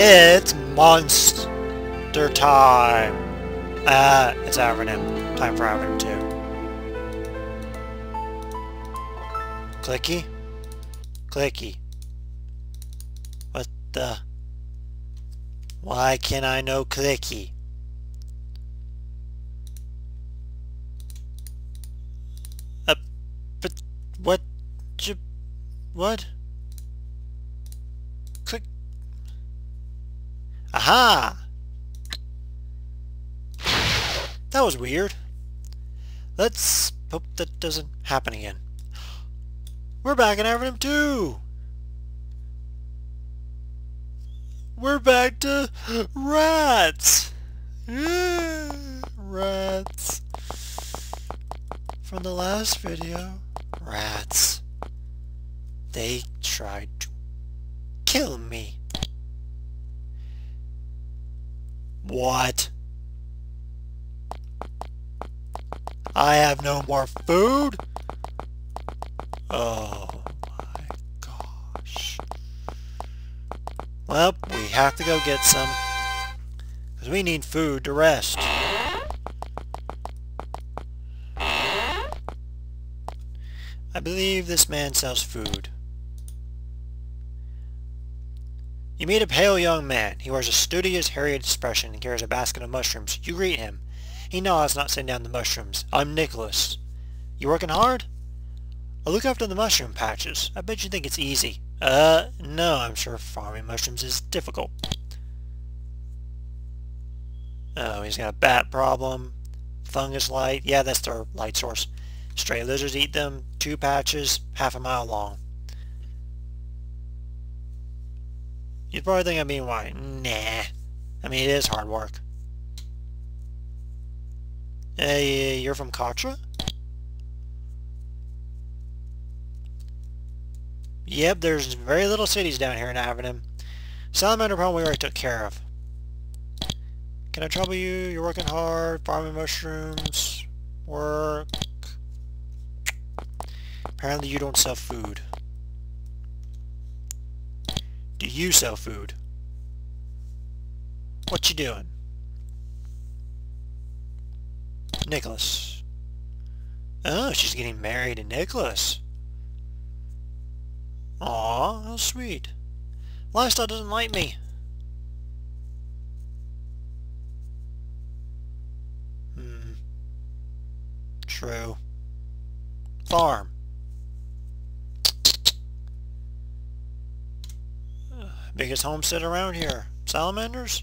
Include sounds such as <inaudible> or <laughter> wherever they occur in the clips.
It's monster time! Ah, it's Avernum. Time for Avernum 2. Clicky? Clicky. What the... Why can I no clicky? Uh, but what? What? Aha! That was weird. Let's hope that doesn't happen again. We're back in Avernum 2! We're back to rats! <gasps> rats. From the last video, rats. They tried to kill me. What? I have no more food? Oh my gosh. Well, we have to go get some. Because we need food to rest. I believe this man sells food. You meet a pale young man. He wears a studious, hairy expression and carries a basket of mushrooms. You greet him. He nods, not setting down the mushrooms. I'm Nicholas. You working hard? I look after the mushroom patches. I bet you think it's easy. Uh, no, I'm sure farming mushrooms is difficult. Oh, he's got a bat problem. Fungus light. Yeah, that's their light source. Stray lizards eat them. Two patches, half a mile long. You'd probably think I'm being white. Nah. I mean, it is hard work. Hey, you're from Katra? Yep, there's very little cities down here in Avernum. Salamander problem we already took care of. Can I trouble you? You're working hard, farming mushrooms, work. Apparently you don't sell food. You sell food? What you doing? Nicholas. Oh, she's getting married to Nicholas. Aw, how sweet. Lifestyle doesn't like me. Hmm. True. Farm. Biggest homestead around here. Salamanders?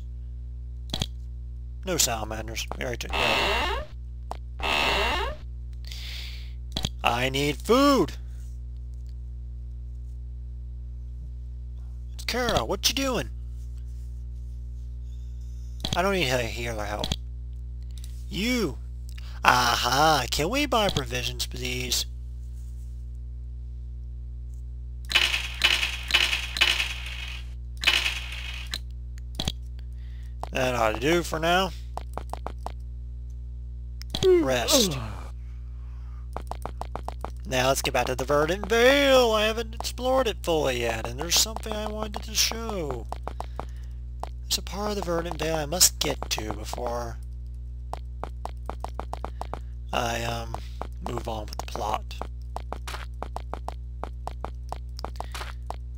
No salamanders. Took care I need food! Kara, what you doing? I don't need healer help. You! Aha! Can we buy provisions, please? That ought to do for now. Rest. Now let's get back to the Verdant Vale. I haven't explored it fully yet, and there's something I wanted to show. There's a part of the Verdant Vale I must get to before I um move on with the plot.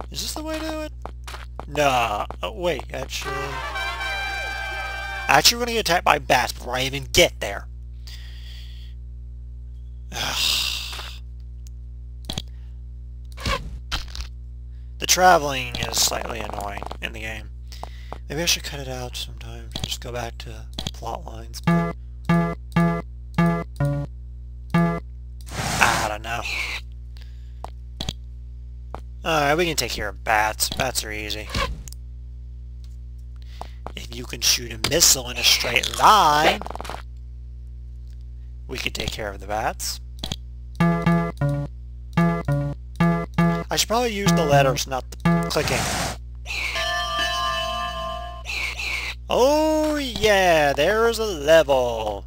Is this the way to do it? Nah. Oh, wait, actually... Actually, get attacked by bats before I even get there. <sighs> The traveling is slightly annoying in the game. Maybe I should cut it out sometimes. Just go back to plot lines. I don't know. Alright, we can take care of bats. Bats are easy. You can shoot a missile in a straight line, we could take care of the bats. I should probably use the letters, not the clicking. Oh yeah, there's a level.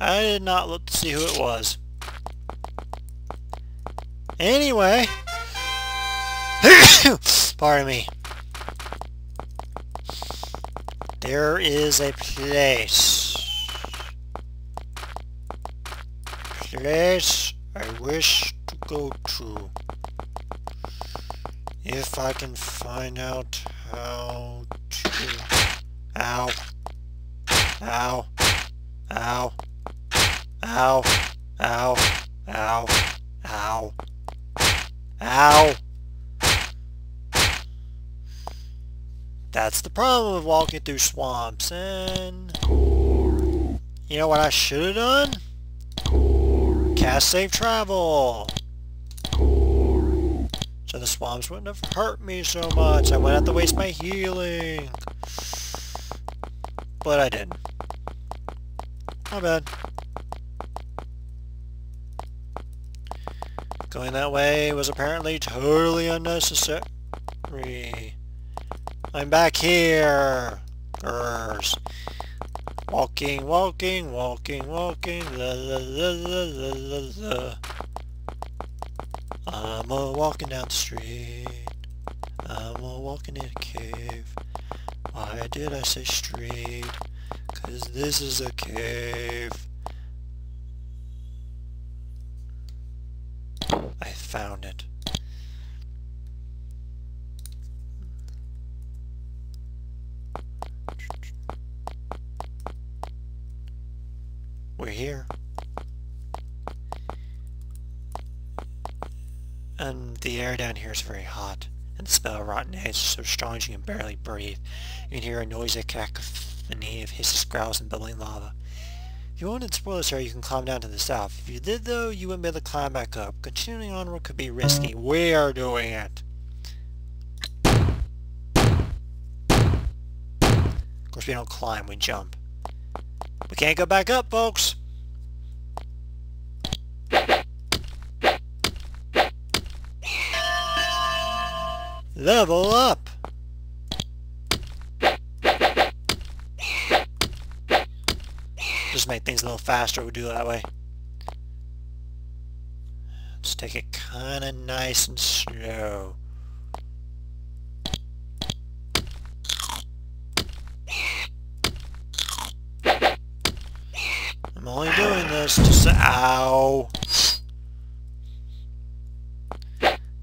I did not look to see who it was. Anyway. <coughs> Pardon me. There is a place. Place I wish to go to. If I can find out how to... Ow. Ow. Ow. Ow. Ow. Ow. Ow. Ow. That's the problem with walking through swamps, and... You know what I should have done? Cast Safe Travel! So the swamps wouldn't have hurt me so much. I wouldn't have to waste my healing. But I didn't. Not bad. Going that way was apparently totally unnecessary. I'm back here! Grrrs. Walking, walking, walking, walking, la la la la la la. I'm a walking down the street. I'm a walking in a cave. Why did I say street? Cause this is a cave. I found it. Here. And the air down here is very hot, and the smell of rotten eggs is so strong you can barely breathe. You can hear a noisy cacophony of hisses, growls, and bubbling lava. If you want to explore this area, you can climb down to the south. If you did, though, you wouldn't be able to climb back up. Continuing onward could be risky. We are doing it! Of course, we don't climb, we jump. We can't go back up, folks! Level up! Just make things a little faster, we do it that way. Let's take it kinda nice and slow. I'm only doing this to say, ow.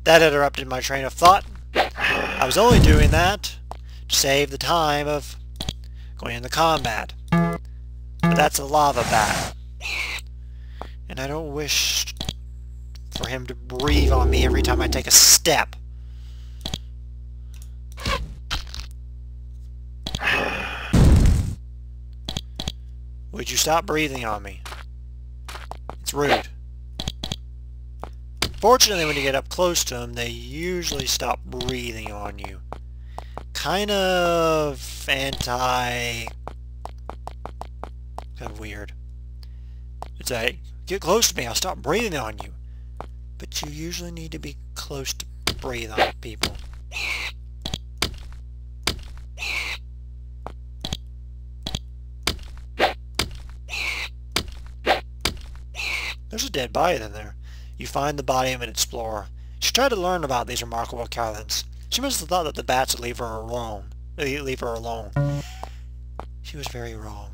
That interrupted my train of thought. I was only doing that to save the time of going into combat. But that's a lava bat. And I don't wish for him to breathe on me every time I take a step. Would you stop breathing on me? It's rude. Fortunately, when you get up close to them, they usually stop breathing on you. Kind of anti... Kind of weird. It's like, get close to me, I'll stop breathing on you. But you usually need to be close to breathe on people. There's a dead body in there. You find the body of an explorer. She tried to learn about these remarkable Kaolins. She must have thought that the bats would leave her alone. Leave her alone. She was very wrong.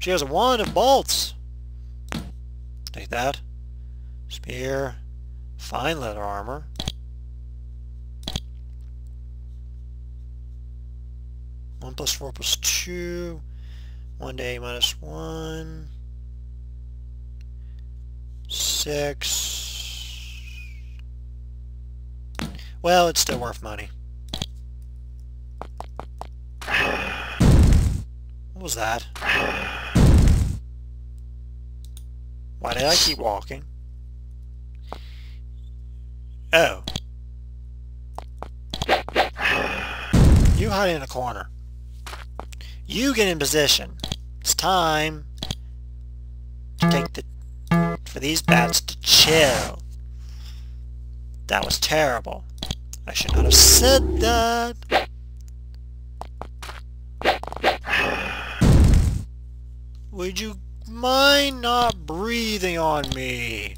She has a wand of bolts. Take that. Spear. Fine leather armor. One plus four plus two. One day minus one. Six. Well, it's still worth money. What was that? Why did I keep walking? Oh. You hide in a corner. You get in position. It's time. For these bats to chill. That was terrible. I should not have said that. <sighs> Would you mind not breathing on me?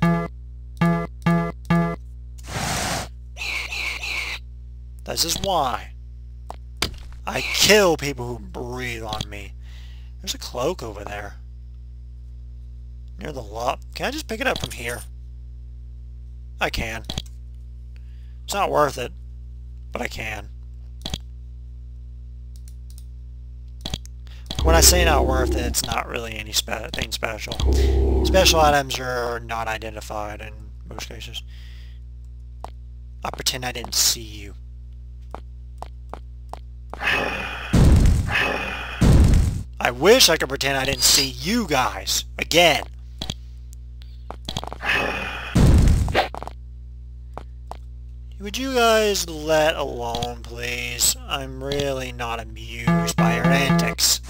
This is why. I kill people who breathe on me. There's a cloak over there. Near the lot. Can I just pick it up from here? I can. It's not worth it, but I can. When I say not worth it, it's not really anything special. Special items are not identified in most cases. I'll pretend I didn't see you. I wish I could pretend I didn't see you guys. Again. Would you guys let alone, please? I'm really not amused by your antics.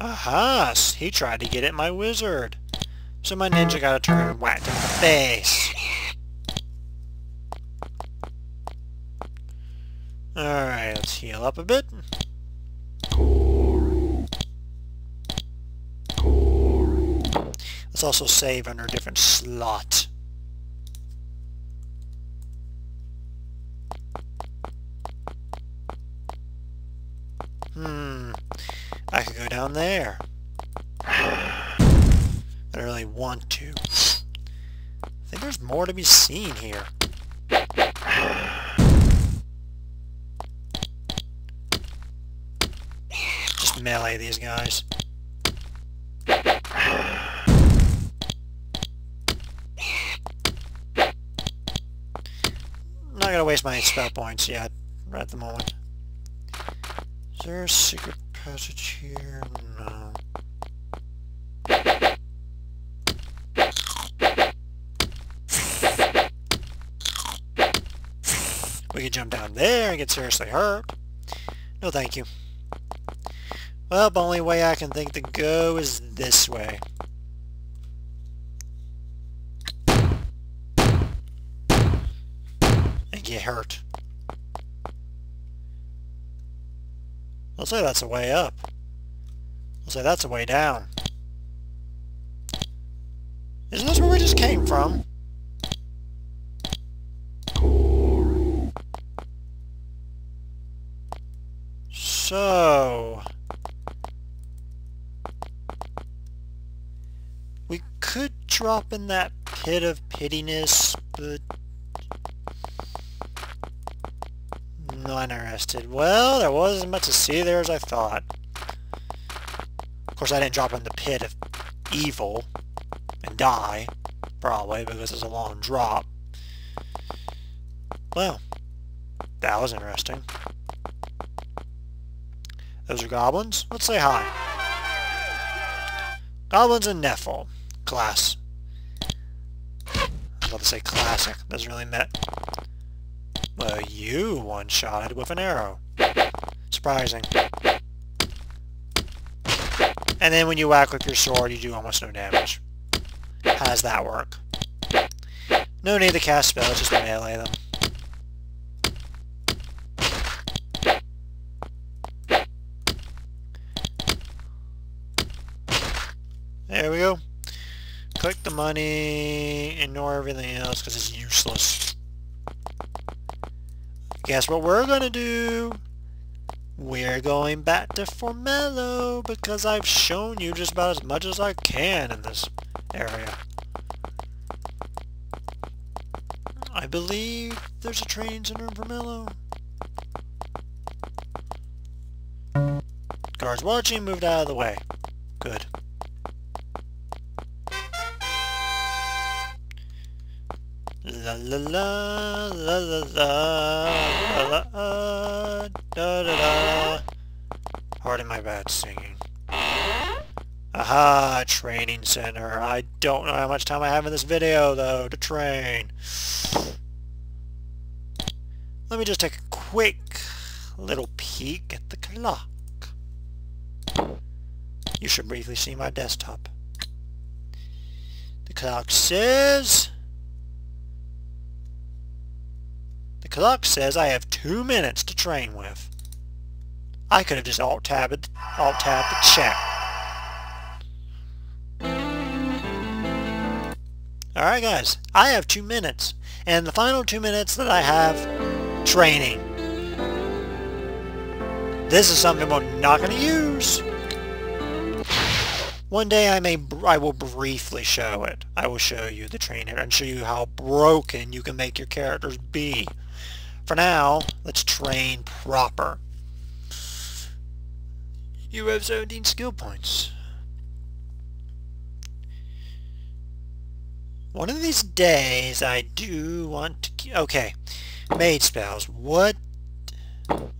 Aha! He tried to get at my wizard. So my ninja got a turn and whacked him in the face. Alright, let's heal up a bit. Let's also save under a different slot. Hmm. I could go down there. I don't really want to. I think there's more to be seen here. Melee these guys. I'm not gonna waste my spell points yet, right at the moment. Is there a secret passage here? No. We could jump down there and get seriously hurt. No thank you. Well, the only way I can think to go is this way. And get hurt. I'll say that's a way up. I'll say that's a way down. Isn't this where we just came from? So... drop in that pit of pittiness, but... Not interested. Well, there wasn't much to see there as I thought. Of course, I didn't drop in the pit of evil and die, probably, because it's a long drop. Well, that was interesting. Those are goblins? Let's say hi. Goblins and Nephil. Class. About to say classic. Doesn't really met. Well, you one-shotted with an arrow. Surprising. And then when you whack with your sword, you do almost no damage. How does that work? No need to cast spells, just melee them. The money, ignore everything else because it's useless. Guess what we're going to do? We're going back to Formello because I've shown you just about as much as I can in this area. I believe there's a training center in Formello. Guards watching moved out of the way. Good. La la la la la la la da da da. Pardon my bad singing. Aha, training center. I don't know how much time I have in this video though to train. Let me just take a quick little peek at the clock. You should briefly see my desktop. The clock says clock says I have two minutes to train with. I could have just alt-tabbed alt-tabbed the chat. Alright guys, I have two minutes. And the final two minutes that I have, training. This is something I'm not going to use. One day I may, I will briefly show it. I will show you the trainer and show you how broken you can make your characters be. For now, let's train proper. You have 17 skill points. One of these days I do want to... Okay. Mage spells. What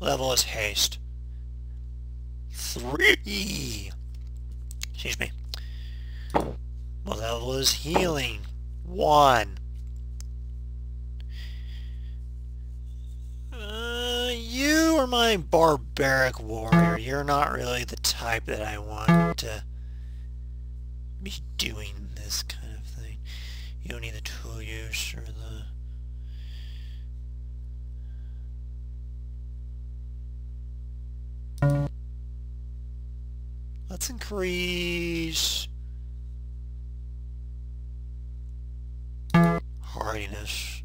level is haste? Three. Excuse me. What level is healing? One. Uh, you are my barbaric warrior. You're not really the type that I want to be doing this kind of thing. you don't need the tool use or the... Let's increase hardiness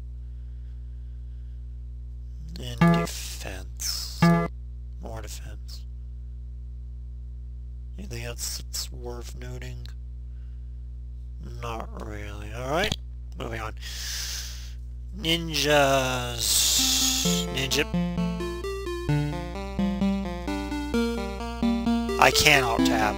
and defense. More defense. Anything else that's worth noting? Not really. Alright, moving on. Ninjas. Ninja. I can alt tab.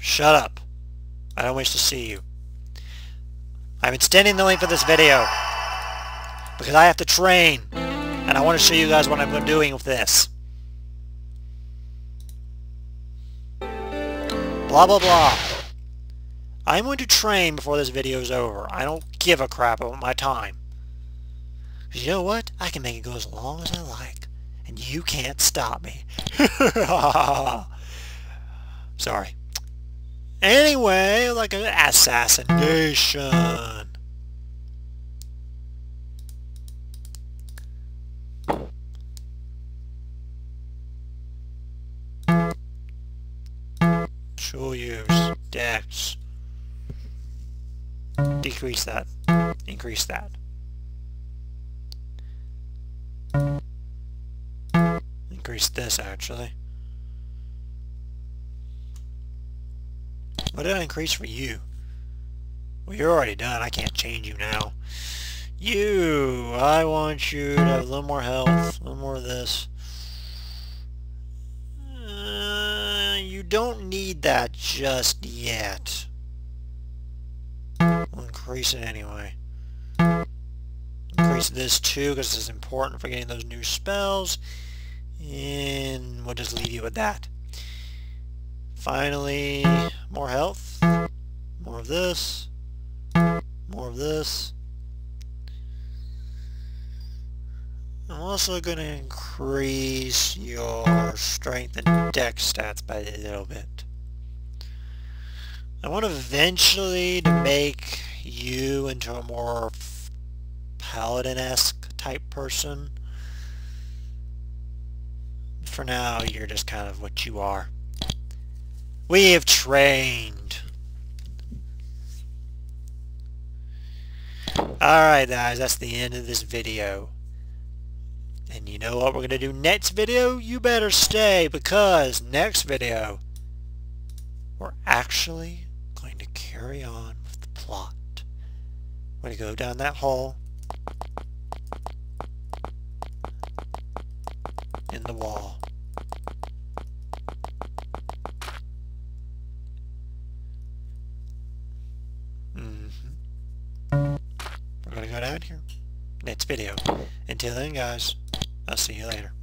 Shut up. I don't wish to see you. I'm extending the length of this video because I have to train. And I want to show you guys what I'm doing with this. Blah blah blah. I'm going to train before this video is over. I don't give a crap about my time. You know what? I can make it go as long as I like. And you can't stop me. <laughs> Sorry. Anyway, like an assassination. Tool use. Dex. Decrease that. Increase that. Increase this, actually. What did I increase for you? Well, you're already done. I can't change you now. You! I want you to have a little more health, a little more of this. Uh, you don't need that just yet. Increase it anyway. Increase this too because is important for getting those new spells. And we'll just leave you with that. Finally, more health. More of this. More of this. I'm also going to increase your strength and dex stats by a little bit. I want eventually to make you into a more paladin-esque type person. For now, you're just kind of what you are. We have trained. Alright guys, that's the end of this video. And you know what we're going to do next video? You better stay because next video we're actually going to carry on with the plot. We're going to go down that hole in the wall. Mm -hmm. We're going to go down here. Next video. Until then, guys. I'll see you later.